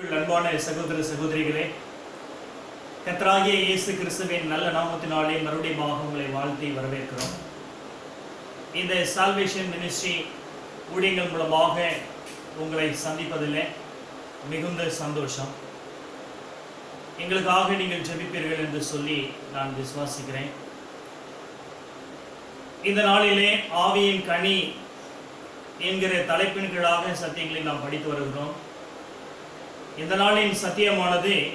அன்பான சகோதர சகோதரிகளே கர்த்தராகிய இயேசு கிறிஸ்துவின் நல்ல நாமத்தினாலே மறுபடியும் உங்களை வாழ்த்தி வரவேற்கிறோம். இந்த சால்வேஷன் மினிஸ்ட்ரி ஊழியங்கள் மூலமாக உங்களை சந்திப்பதில் மிகுந்த சந்தோஷம். எங்களுக்காக நீங்கள் ஜெபிப்பீர்கள் என்று சொல்லி நான் விசுவாசிக்கிறேன். இந்த நாளிலே ஆவியின் கனி என்கிற தலைப்பின் கீழாக சத்தியங்களை நாம் படித்து வருகிறோம். இந்த நாளின் சத்தியமானது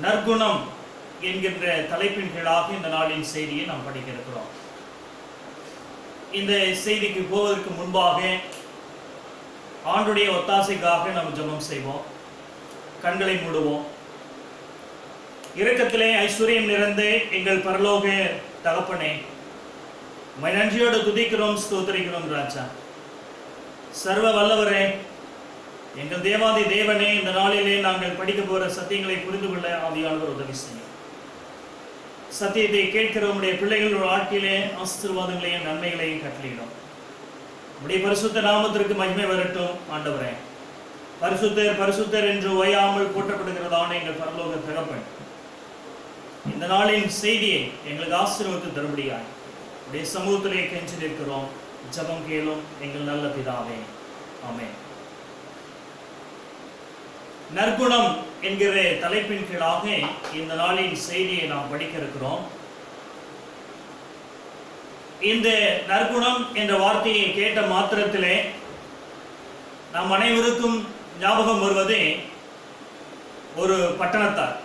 நற்குணம் என்கின்ற தலைப்பின் கீழாக இந்த நாளின் செய்தியை நாம் படிக்க இருக்கிறோம். இந்த செய்திக்கு போவதற்கு முன்பாக ஆண்டுடைய ஒத்தாசைக்காக நாம் ஜெபம் செய்வோம். கண்களை மூடுவோம். இரக்கத்திலே ஐஸ்வர்யம் நிறைந்த எங்கள் பரலோக தகப்பனே நன்றியோடு துதிக்கிறோம் ஸ்தோத்தரிக்கிறோம் ராஜா. சர்வ வல்லவரே எங்கள் தேவாதி தேவனே இந்த நாளிலே நாங்கள் படிக்க போகிற சத்தியங்களை புரிந்து கொள்ள ஆவியானவர் உதவி செய்யும். சத்தியத்தை கேட்கிற உடைய பிள்ளைகளோட வாழ்க்கையிலே ஆசீர்வாதங்களையும் நன்மைகளையும் கட்டளிடும் உடைய பரிசுத்த நாமத்திற்கு மகிமை வரட்டும் ஆண்டவரே. பரிசுத்தர் பரிசுத்தர் என்று ஓயாமல் போற்றப்படுகிறதான எங்கள் பரலோக தகப்பன். இந்த நாளின் செய்தியை எங்களுக்கு ஆசீர்வத்து தரும்படியாய் உடைய சமூகத்திலே கெஞ்சி நிற்கிறோம் ஜபம் கேளும் எங்கள் நல்ல பிதாவே. ஆமென். நற்குணம் என்கிற தலைப்பின் கீழாக இந்த நாளின் செய்தியை நாம் படிக்க இருக்கிறோம். இந்த நற்குணம் என்ற வார்த்தையை கேட்ட மாத்திரத்திலே நாம் அனைவருக்கும் ஞாபகம் வருவது ஒரு பட்டணத்தார்.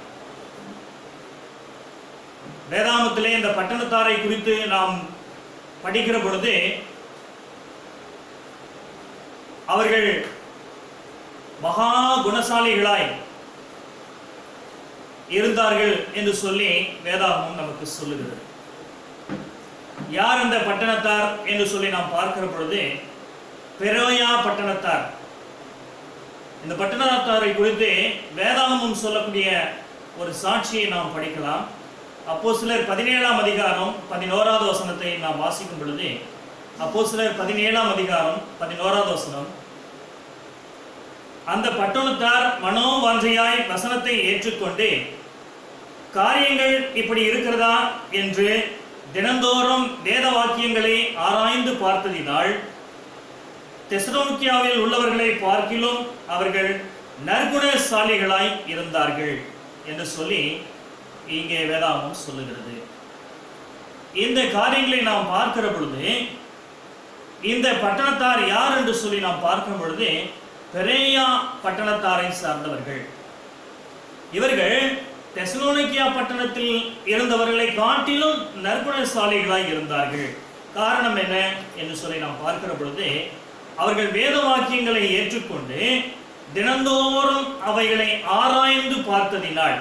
வேதாமத்திலே இந்த பட்டணத்தாரை குறித்து நாம் படிக்கிற பொழுது அவர்கள் மகா குணசாலிகளாய் இருந்தார்கள் என்று சொல்லி வேதாகமும் நமக்கு சொல்லுகிறது. யார் அந்த பட்டணத்தார் என்று சொல்லி நாம் பார்க்கிற பொழுது பெரோயா பட்டணத்தார். இந்த பட்டணத்தாரை குறித்து வேதாகமும் சொல்லக்கூடிய ஒரு சாட்சியை நாம் படிக்கலாம். அப்போ சிலர் பதினேழாம் அதிகாரம் பதினோராவது வசனத்தை நாம் வாசிக்கும் பொழுது அப்போ சிலர் பதினேழாம் அதிகாரம் பதினோராவது வசனம் அந்த பட்டணத்தார் மனோவாஞ்சையாய் வசனத்தை ஏற்றுக்கொண்டு காரியங்கள் இப்படி இருக்கிறதா? என்று தினந்தோறும் வேத வாக்கியங்களை ஆராய்ந்து பார்த்ததினால் தெசரோக்கியாவில் உள்ளவர்களை பார்க்கிலும் அவர்கள் நற்குணசாலிகளாய் இருந்தார்கள் என்று சொல்லி இங்கே வேதாகம் சொல்லுகிறது. இந்த காரியங்களை நாம் பார்க்கிற பொழுது இந்த பட்டணத்தார் யார் என்று சொல்லி நாம் பார்க்கும் பொழுது பெரேயா பட்டணத்தாரை சார்ந்தவர்கள். இவர்கள் தெசலோனிக்கியா பட்டணத்தில் இருந்தவர்களை காட்டிலும் நற்குணசாலிகளாய் இருந்தார்கள். காரணம் என்ன என்று சொல்லி நாம் பார்க்கிற பொழுது அவர்கள் வேத வாக்கியங்களை ஏற்றுக்கொண்டு தினந்தோறும் அவைகளை ஆராய்ந்து பார்த்ததினால்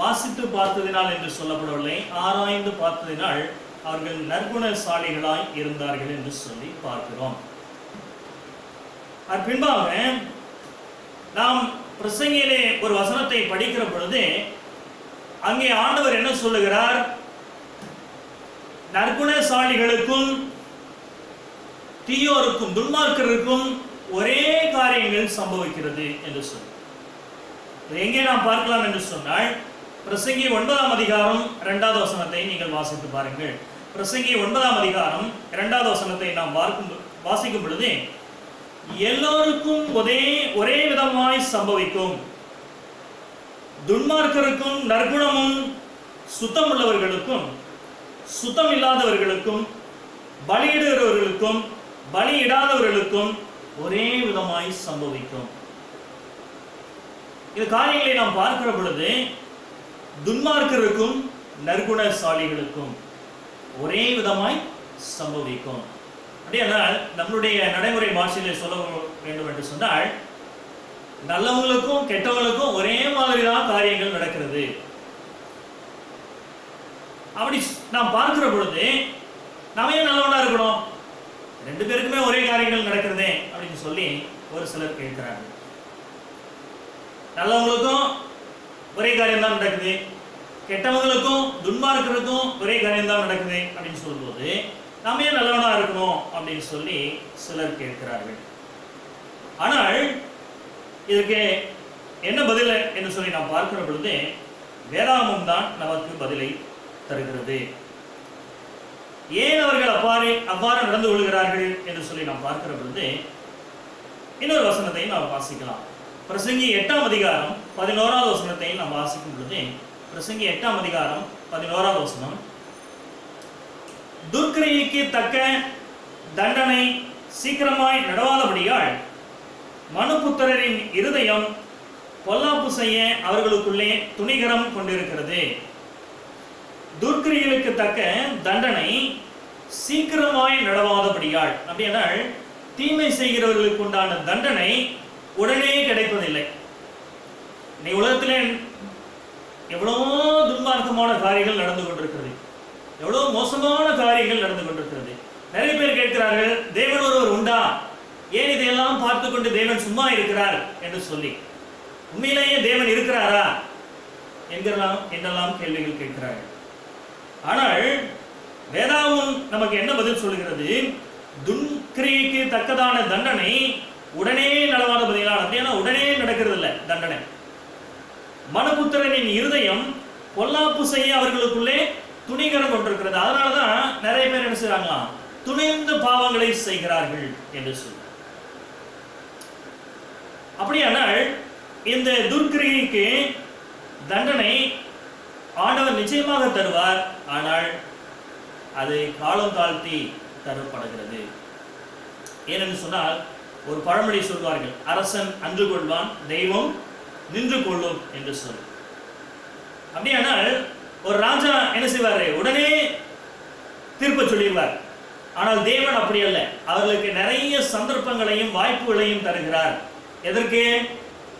வாசித்து பார்த்ததினால் என்று சொல்லப்படவில்லை. ஆராய்ந்து பார்த்ததினால் அவர்கள் நற்குணசாலிகளாய் இருந்தார்கள் என்று சொல்லி பார்க்கிறோம். அது பின்பாக நாம் பிரசங்கியிலே ஒரு வசனத்தை படிக்கிற பொழுது அங்கே ஆண்டவர் என்ன சொல்லுகிறார்? நற்குணசாலிகளுக்கும் தீயோருக்கும் துன்மார்க்கருக்கும் ஒரே காரியங்கள் சம்பவிக்கிறது என்று சொல். எங்கே நாம் பார்க்கலாம் என்று சொன்னால் பிரசங்கி ஒன்பதாம் அதிகாரம் இரண்டாவது வசனத்தை நீங்கள் வாசித்து பாருங்கள். பிரசங்கி ஒன்பதாம் அதிகாரம் இரண்டாவது வசனத்தை நாம் பார்க்கும் வாசிக்கும் பொழுது எல்லோருக்கும் ஒரே ஒரே விதமாய் சம்பவிக்கும். துன்மார்க்கருக்கும் நற்குணமும் சுத்தம் உள்ளவர்களுக்கும் சுத்தம் இல்லாதவர்களுக்கும் பலியிடுகிறவர்களுக்கும் பலியிடாதவர்களுக்கும் ஒரே விதமாய் சம்பவிக்கும். இந்த காரியங்களை நாம் பார்க்கிற பொழுது துன்மார்க்கருக்கும் நற்குணசாலிகளுக்கும் ஒரே விதமாய் சம்பவிக்கும். அப்படியானால் நம்மளுடைய நடைமுறை பாஷையில் சொல்ல வேண்டும் என்று சொன்னால் நல்லவங்களுக்கும் கெட்டவங்களுக்கும் ஒரே மாதிரி தான் காரியங்கள் நடக்கிறது. அப்படி நாம் பார்க்கிற பொழுது நாம ஏன் நல்லவனா இருக்கணும் ரெண்டு பேருக்குமே ஒரே காரியங்கள் நடக்கிறதே அப்படின்னு சொல்லி ஒரு சிலர் கேட்கிறாங்க நல்லவங்களுக்கும் ஒரே காரியம் தான் நடக்குது. கெட்டவங்களுக்கும் துன்மார்க்கருக்கும் ஒரே காரியம் தான் நடக்குது அப்படின்னு சொல்லும்போது நாம ஏன் நல்லவனா இருக்கணும் அப்படின்னு சொல்லி சிலர் கேட்கிறார்கள். ஆனால் இதுக்கு என்ன பதில் என்று சொல்லி நாம் பார்க்கிற பொழுது வேதாமம் தான் நமக்கு பதிலை தருகிறது. ஏன் அவர்கள் அவ்வாறு அவ்வாறு நடந்து கொள்கிறார்கள் என்று சொல்லி நாம் பார்க்கிற பொழுது இன்னொரு வசனத்தை நாம் வாசிக்கலாம். பிரசங்கி எட்டாம் அதிகாரம் பதினோராவது வசனத்தை நாம் வாசிக்கும் பொழுது பிரசங்கி எட்டாம் அதிகாரம் பதினோராவது வசனம் துர்க்கிரைக்கு தக்க தண்டனை சீக்கிரமாய் நடவாதபடியால் மனுபுத்திரரின் இருதயம் பொல்லாப்பு செய்ய அவர்களுக்குள்ளே துணிகரம் கொண்டிருக்கிறது. துர்க்கிரியலுக்கு தக்க தண்டனை சீக்கிரமாய் நடவாதபடியால் அப்படியானால் தீமை செய்கிறவர்களுக்கு உண்டான தண்டனை உடனே கிடைப்பதில்லை. நீ உலகத்திலே எவ்வளோ துன்மார்க்கமான காரியங்கள் நடந்து கொண்டிருக்கிறது. எவ்வளோ மோசமான காரியங்கள் நடந்து கொண்டிருக்கிறது. நிறைய பேர் கேட்கிறார்கள் தேவன் ஒருவர் உண்டா? ஏன் இதையெல்லாம் பார்த்து கொண்டு தேவன் சும்மா இருக்கிறார்? என்று சொல்லி. உண்மையிலேயே தேவன் இருக்கிறாரா? என்கிறலாம் என்றெல்லாம் கேள்விகள் கேட்கிறார்கள். ஆனால் வேதாவும் நமக்கு என்ன பதில் சொல்கிறது? துன்கிரிக்கு தக்கதான தண்டனை உடனே நடவாத பதிலான அப்படின்னா உடனே நடக்கிறது இல்லை தண்டனை. மனபுத்திரனின் இருதயம் பொல்லாப்பு செய்ய அவர்களுக்குள்ளே துணிகரம் கொண்டிருக்கிறது. அதனாலதான் நிறைய பேர் என்ன செய்யறாங்க துணிந்து பாவங்களை செய்கிறார்கள் என்று சொல் அப்படியானால் இந்த துர்கிரகிக்கு தண்டனை ஆண்டவர் நிச்சயமாக தருவார். ஆனால் அது காலம் தாழ்த்தி தரப்படுகிறது. ஏனென்று சொன்னால் ஒரு பழமொழி சொல்வார்கள் அரசன் அன்று கொள்வான் தெய்வம் நின்று கொள்ளும் என்று சொல் அப்படியானால் ஒரு ராஜா என்ன செய்வார்? உடனே தீர்ப்பு சொல்லிடுவார். ஆனால் தேவன் அப்படி அல்ல. அவர்களுக்கு நிறைய சந்தர்ப்பங்களையும் வாய்ப்புகளையும் தருகிறார். எதற்கு?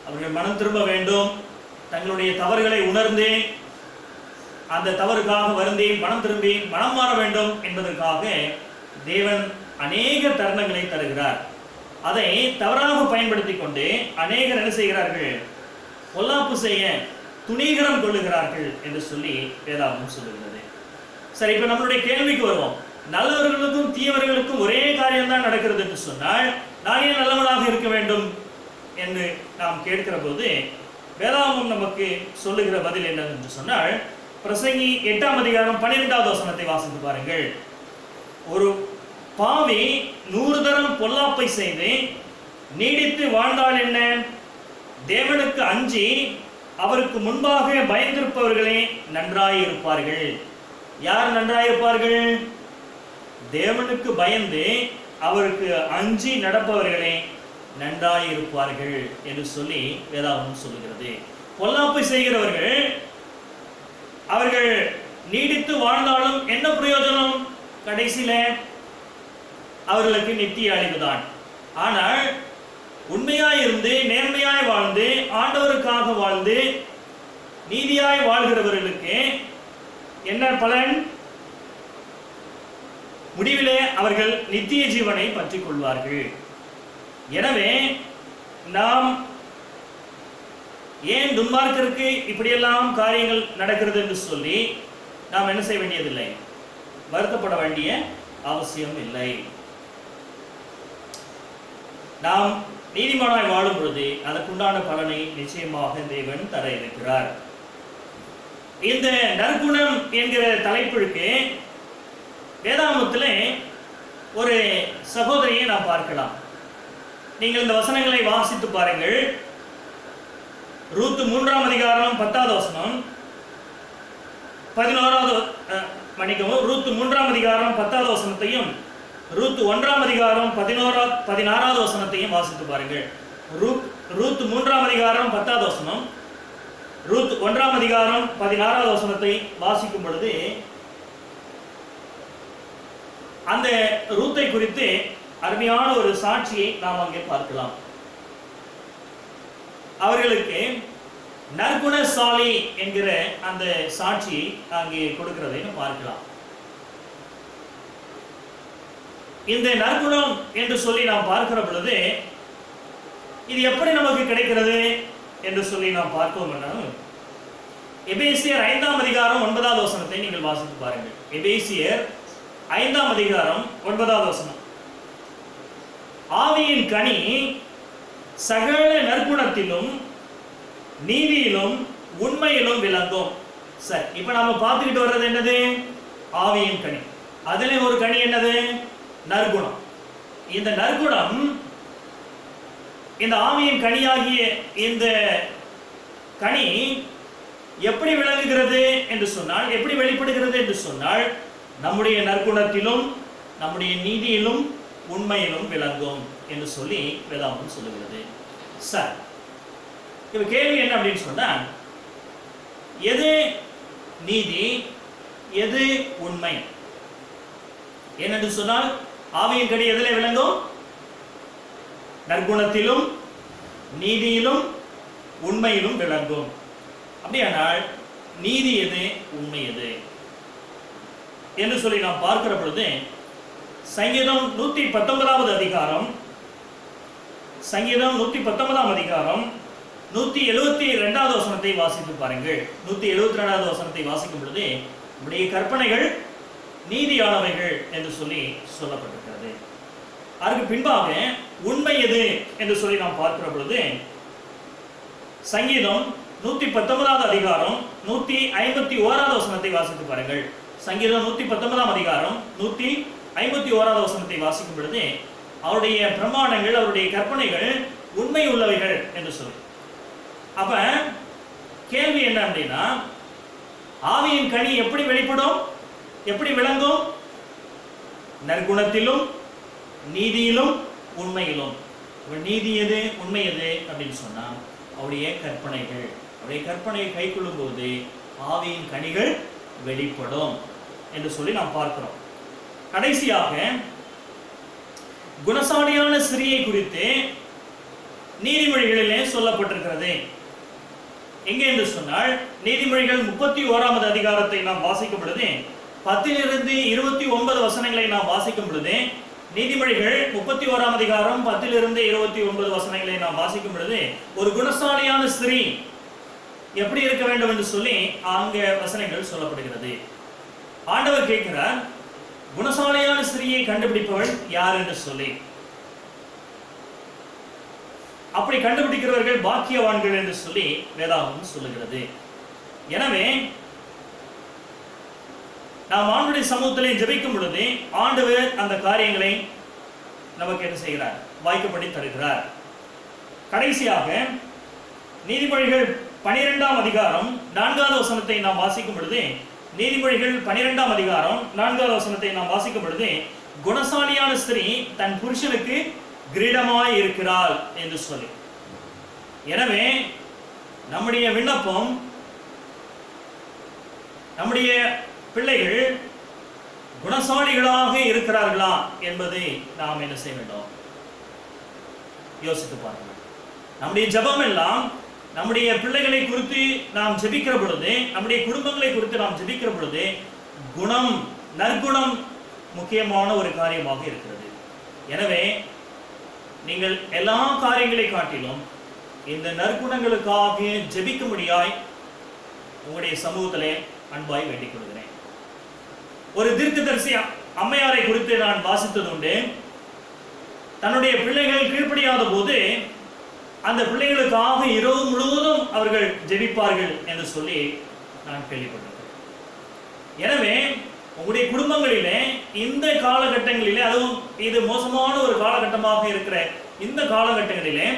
அவர்கள் மனம் திரும்ப வேண்டும். தங்களுடைய தவறுகளை உணர்ந்து அந்த தவறுக்காக வருந்தி மனம் திரும்பி மனம் மாற வேண்டும் என்பதற்காக தேவன் அநேக தருணங்களை தருகிறார். அதை தவறாக பயன்படுத்தி கொண்டு அநேகர் என்ன செய்கிறார்கள்? பொல்லாப்பு செய்ய துணிகரம் கொள்ளுகிறார்கள் என்று சொல்லி வேதாவும் சொல்லுகிறது. சரி இப்ப நம்மளுடைய கேள்விக்கு வருவோம். நல்லவர்களுக்கும் தீயவர்களுக்கும் ஒரே காரியம் தான் நடக்கிறது என்று சொன்னால் நான் ஏன் நல்லவனாக இருக்க வேண்டும் என்று நாம் கேட்கிற போது வேதாகமம் நமக்கு சொல்லுகிற பதில் என்ன என்று சொன்னால் பிரசங்கி எட்டாம் அதிகாரம் பன்னிரெண்டாவது வசனத்தை வாசித்து பாருங்கள். ஒரு பாவி நூறு தரம் பொல்லாப்பை செய்து நீடித்து வாழ்ந்தால் என்ன? தேவனுக்கு அஞ்சி அவருக்கு முன்பாக பயந்திருப்பவர்களே நன்றாயிருப்பார்கள். யார் நன்றாயிருப்பார்கள்? தேவனுக்கு பயந்து அவருக்கு அஞ்சி நடப்பவர்களே நன்றாயிருப்பார்கள் என்று சொல்லி வேதாகமம் சொல்லுகிறது. பொல்லாப்பு செய்கிறவர்கள் அவர்கள் நீடித்து வாழ்ந்தாலும் என்ன பிரயோஜனம்? கடைசியில அவர்களுக்கு நித்திய அழிவுதான். ஆனால் உண்மையாய் இருந்து நேர்மையாய் வாழ்ந்து ஆண்டவருக்காக வாழ்ந்து நீதியாய் வாழ்கிறவர்களுக்கு என்ன பலன்? முடிவிலே அவர்கள் நித்திய ஜீவனை பற்றிக் கொள்வார்கள். எனவே நாம் ஏன் துன்மார்க்கருக்கு இப்படியெல்லாம் காரியங்கள் நடக்கிறது என்று சொல்லி நாம் என்ன செய்ய வேண்டியதில்லை? வருத்தப்பட வேண்டிய அவசியம் இல்லை. நாம் நீதிமானாய் வாழும் பொழுது அதற்குண்டான பலனை நிச்சயமாக தேவன் தர இருக்கிறார் இந்த நற்குணம் என்கிற தலைப்பிற்கு வேதாமத்தில் ஒரு சகோதரியை நாம் பார்க்கலாம். நீங்கள் இந்த வசனங்களை வாசித்து பாருங்கள். ரூத்து மூன்றாம் அதிகாரம் பத்தாவது வசனம். பதினோராவது அஹ், மன்னிக்கவும் ரூத்து மூன்றாம் அதிகாரம் பத்தாவது வசனத்தையும் ரூத்து ஒன்றாம் அதிகாரம் பதினோரா பதினாறாவது வசனத்தையும் வாசித்து பாருங்கள். ரூத் ரூத் மூன்றாம் அதிகாரம் பத்தாவது வசனம். ரூத் ஒன்றாம் அதிகாரம் பதினாறாவது வசனத்தை வாசிக்கும் பொழுது அந்த ரூத்தை குறித்து அருமையான ஒரு சாட்சியை நாம் அங்கே பார்க்கலாம். அவர்களுக்கு நற்குணசாலி என்கிற அந்த சாட்சியை அங்கே கொடுக்கிறதை பார்க்கலாம். இந்த நற்குணம் என்று சொல்லி நாம் பார்க்கிற பொழுது இது எப்படி நமக்கு கிடைக்கிறது என்று சொல்லி நாம் பார்த்தோம் எபேசியர் ஐந்தாம் அதிகாரம் ஒன்பதாவது வசனத்தை நீங்கள் வாசித்து பாருங்கள். எபேசியர் ஐந்தாம் அதிகாரம் ஒன்பதாவது வசனம். ஆவியின் கனி சகல நற்குணத்திலும் நீதியிலும் உண்மையிலும் விளங்கும். சரி இப்போ நாம பார்த்துக்கிட்டு வர்றது என்னது? ஆவியின் கனி. அதிலே ஒரு கனி என்னது? நற்குணம். இந்த நற்குணம் இந்த ஆமையின் கனியாகிய இந்த கனி எப்படி விளங்குகிறது என்று சொன்னால் எப்படி வெளிப்படுகிறது என்று சொன்னால் நம்முடைய நற்குணத்திலும் நம்முடைய நீதியிலும் உண்மையிலும் விளங்கும் என்று சொல்லி வேதாந்தம் சொல்லுகிறது. சார் இப்ப கேள்வி என்ன அப்படின்னு சொன்னா எது நீதி எது உண்மை? ஏனென்று சொன்னால் ஆவியின் கடி எதிலே விளங்கும். நற்குணத்திலும் நீதியிலும் உண்மையிலும் விளங்கும். அப்படியானால் நீதி எது உண்மை எது? என்று சொல்லி நாம் பார்க்கிற பொழுது சங்கீதம் நூத்தி பத்தொன்பதாவது அதிகாரம் சங்கீதம் நூத்தி பத்தொன்பதாம் அதிகாரம் நூத்தி எழுபத்தி ரெண்டாவது வசனத்தை வாசித்து பாருங்கள். நூத்தி எழுபத்தி ரெண்டாவது வசனத்தை வாசிக்கும் பொழுது நம்முடைய கற்பனைகள் நீதியானவைகள் என்று சொல்லி சொல்லப்பட்டிருக்கிறது. அதற்கு பின்பாக உண்மை எது என்று சொல்லி நாம் பார்க்கிற பொழுது சங்கீதம் நூத்தி பத்தொன்பதாவது அதிகாரம் நூத்தி ஐம்பத்தி ஓராவது வசனத்தை வாசித்து பாருங்கள். சங்கீதம் நூத்தி பத்தொன்பதாம் அதிகாரம் நூத்தி ஐம்பத்தி ஓராவது வசனத்தை வாசிக்கும் பொழுது அவருடைய பிரமாணங்கள் அவருடைய கற்பனைகள் உண்மை உள்ளவைகள் என்று சொல்லி. அப்ப கேள்வி என்ன அப்படின்னா ஆவியின் கனி எப்படி வெளிப்படும்? எப்படி விளங்கும்? நற்குணத்திலும் நீதியிலும் உண்மையிலும். நீதி எது உண்மை எது அப்படின்னு சொன்னா அவருடைய கற்பனைகள். அவருடைய கற்பனையை கை போது ஆவியின் கனிகள் வெளிப்படும் என்று சொல்லி நாம் பார்க்கிறோம். கடைசியாக குணசாலியான சிறியை குறித்து நீதிமொழிகளிலே சொல்லப்பட்டிருக்கிறது. எங்கே என்று சொன்னால் நீதிமொழிகள் முப்பத்தி ஓராவது அதிகாரத்தை நாம் வாசிக்கும் பொழுது பத்திலிருந்து இருபத்தி ஒன்பது வசனங்களை நாம் வாசிக்கும் பொழுது நீதிமொழிகள் முப்பத்தி ஓராம் அதிகாரம் பத்திலிருந்து இருபத்தி ஒன்பது வசனங்களை நாம் வாசிக்கும் பொழுது ஒரு குணசாலியான ஸ்திரீ எப்படி இருக்க வேண்டும் என்று சொல்லி அங்க வசனங்கள் சொல்லப்படுகிறது. ஆண்டவர் கேட்கிறார் குணசாலியான ஸ்திரீயை கண்டுபிடிப்பவள் யார் என்று சொல்லி. அப்படி கண்டுபிடிக்கிறவர்கள் பாக்கியவான்கள் என்று சொல்லி வேதாகம் சொல்லுகிறது. எனவே நாம் ஆண்டுடைய சமூகத்திலே ஜபிக்கும் பொழுது ஆண்டவர் அந்த காரியங்களை நமக்கு என்ன செய்கிறார்? வாய்க்கப்படி தருகிறார். கடைசியாக நீதிமொழிகள் பனிரெண்டாம் அதிகாரம் நான்காவது வசனத்தை நாம் வாசிக்கும் பொழுது நீதிமொழிகள் பனிரெண்டாம் அதிகாரம் நான்காவது வசனத்தை நாம் வாசிக்கும் பொழுது குணசாலியான ஸ்திரீ தன் புருஷனுக்கு கிரீடமாய் இருக்கிறாள் என்று சொல்லி. எனவே நம்முடைய விண்ணப்பம் நம்முடைய பிள்ளைகள் குணசாலிகளாக இருக்கிறார்களா என்பதை நாம் என்ன செய்ய வேண்டும்? யோசித்து பாருங்கள். நம்முடைய ஜெபம் எல்லாம் நம்முடைய பிள்ளைகளை குறித்து நாம் ஜெபிக்கிற பொழுது நம்முடைய குடும்பங்களை குறித்து நாம் ஜெபிக்கிற பொழுது குணம் நற்குணம் முக்கியமான ஒரு காரியமாக இருக்கிறது. எனவே நீங்கள் எல்லா காரியங்களை காட்டிலும் இந்த நற்குணங்களுக்காக ஜெபிக்கும்படியாய் உங்களுடைய சமூகத்திலே அன்பாய் வேண்டிக் கொள்கிறேன். ஒரு தீர்க்கதரிசி அம்மையாரை குறித்து நான் வாசித்ததுண்டு. தன்னுடைய பிள்ளைகள் கீழ்ப்படியாத போது அந்த பிள்ளைகளுக்காக இரவு முழுவதும் அவர்கள் ஜெபிப்பார்கள் என்று சொல்லி நான் கேள்விப்பட்டிருக்கிறேன் எனவே உங்களுடைய குடும்பங்களிலே இந்த காலகட்டங்களிலே அதுவும் இது மோசமான ஒரு காலகட்டமாக இருக்கிற இந்த காலகட்டங்களிலே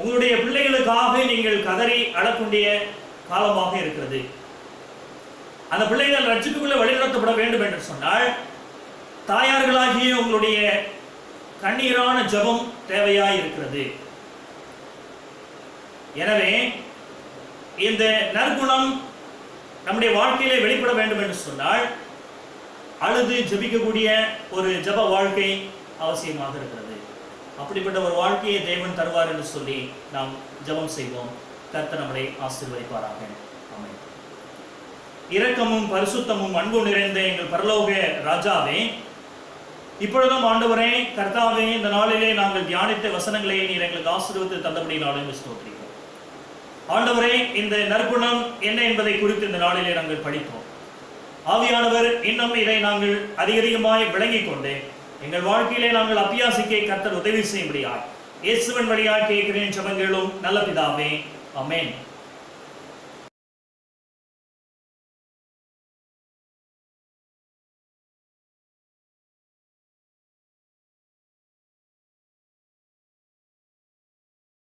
உங்களுடைய பிள்ளைகளுக்காக நீங்கள் கதறி அழக்கூடிய காலமாக இருக்கிறது. அந்த பிள்ளைகள் ரட்சிப்புக்குள்ளே வழிநடத்தப்பட வேண்டும் என்று சொன்னால் தாயார்களாகிய உங்களுடைய கண்ணீரான ஜெபம் தேவையாய் இருக்கிறது எனவே இந்த நற்குணம் நம்முடைய வாழ்க்கையிலே வெளிப்பட வேண்டும் என்று சொன்னால் அழுது ஜெபிக்கக்கூடிய ஒரு ஜெப வாழ்க்கை அவசியமாக இருக்கிறது. அப்படிப்பட்ட ஒரு வாழ்க்கையை தேவன் தருவார் என்று சொல்லி நாம் ஜெபம் செய்வோம். கர்த்த நம்மளை ஆசீர்வதிப்பாராக. ஆமென். இரக்கமும் பரிசுத்தமும் அன்பு நிறைந்த எங்கள் பரலோக ராஜாவே இப்பொழுதும் ஆண்டவரே கர்த்தாவே இந்த நாளிலே நாங்கள் தியானித்த வசனங்களை நீர் எங்களுக்கு ஆசீர்வதித்து தந்தபடினாலும் ஸ்தோத்திரிக்கிறோம். ஆண்டவரே இந்த நற்குணம் என்ன என்பதை குறித்து இந்த நாளிலே நாங்கள் படித்தோம் ஆவியானவர் இன்னும் இதை நாங்கள் அதிகதிகமாய் விளங்கிக் கொண்டு எங்கள் வாழ்க்கையிலே நாங்கள் அத்தியாசிக்க கர்த்தர் உதவி செய்யும்படியாய் இயேசுவன் வழியாக கேட்கிறேன் சமங்களும் நல்ல பிதாவே அமேன்